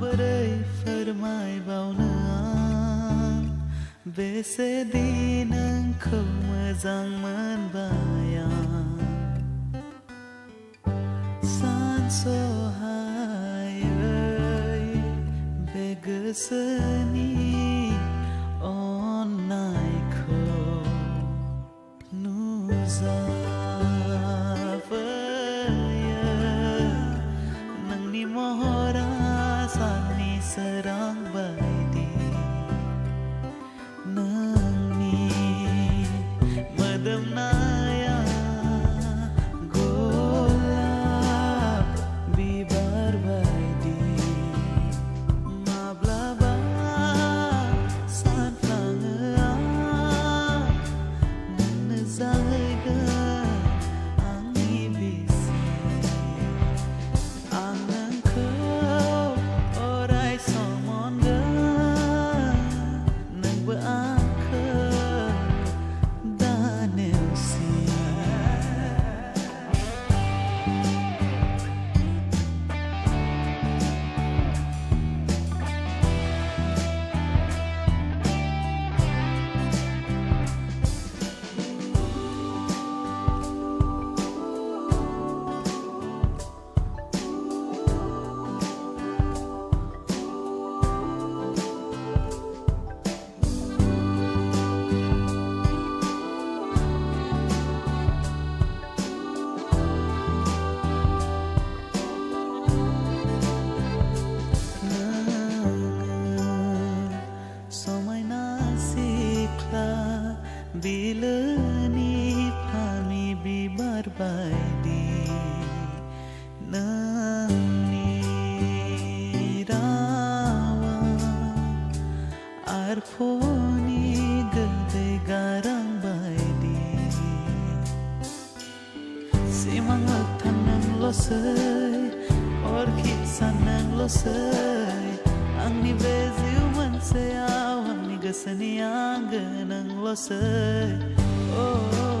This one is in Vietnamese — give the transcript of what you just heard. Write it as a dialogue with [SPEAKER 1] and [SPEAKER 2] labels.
[SPEAKER 1] माबोरै फोरमायबावनो आं बेसेदि नोंखौ मोजां मोनबाय आं सानस'हायै बे गोसोनि अननायखौ नुजाफैयो Marfoni gabi garang baidi Simang tanang losay Orkid sanang losay Ang ni beziu man sayaw ni gasani ang ganang losay Oh, oh.